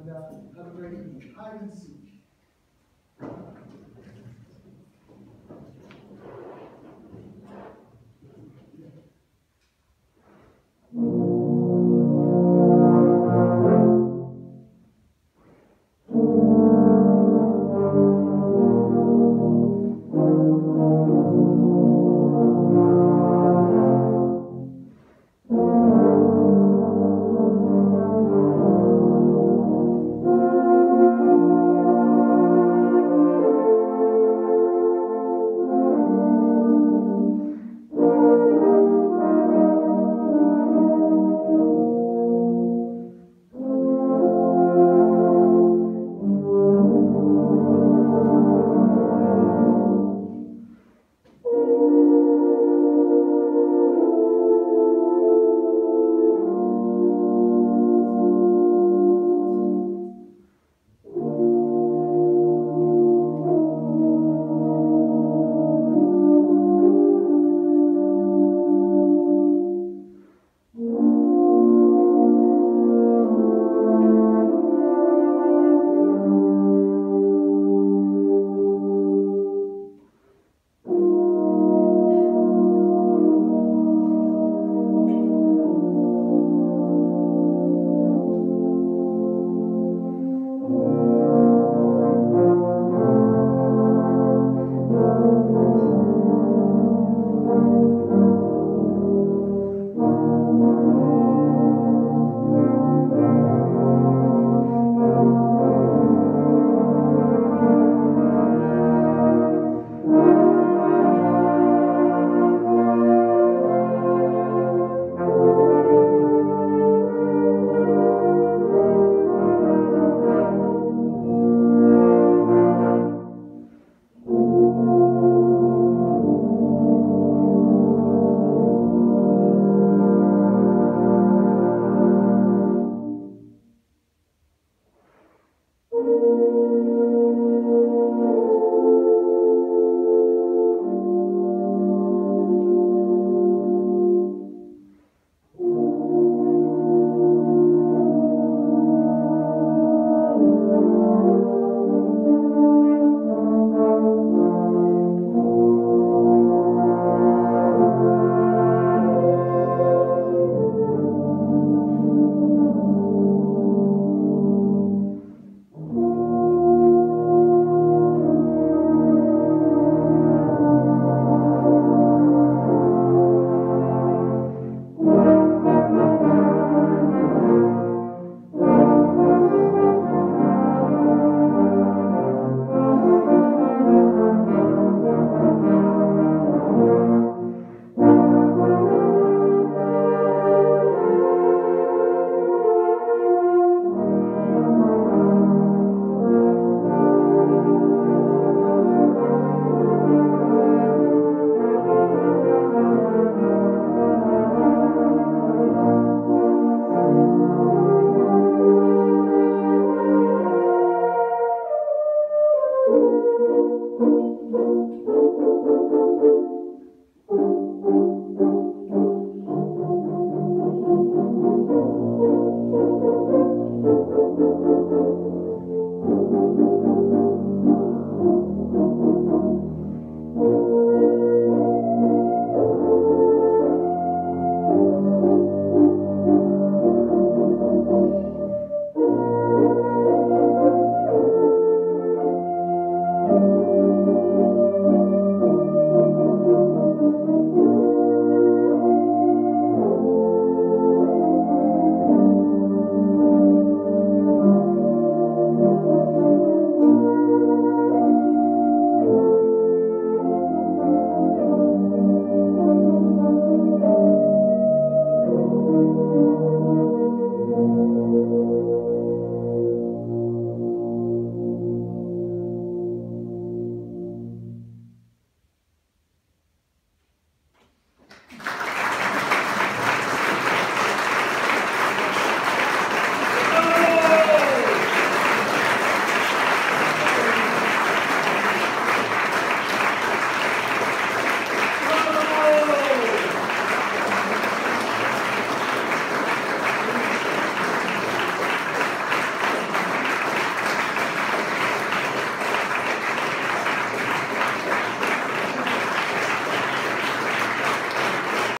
and uh, have a great evening. Hide and seek.